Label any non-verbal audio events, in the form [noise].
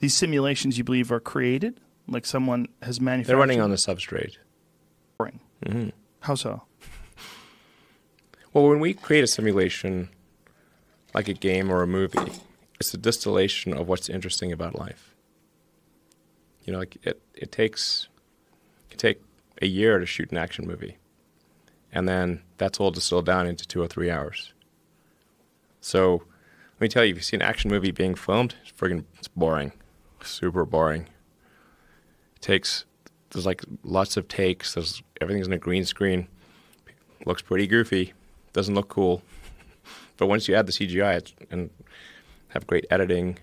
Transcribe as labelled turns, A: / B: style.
A: These simulations, you believe, are created, like someone has manufactured.
B: They're running on a substrate.
A: Mm-hmm. How so?
B: Well, when we create a simulation, like a game or a movie, it's a distillation of what's interesting about life. You know, like it, it takes it can take a year to shoot an action movie, and then that's all distilled down into two or three hours. So, let me tell you, if you see an action movie being filmed, it's friggin' it's boring, super boring. It takes there's like lots of takes. There's everything's in a green screen. Looks pretty goofy. Doesn't look cool. [laughs] But once you add the CGI and have great editing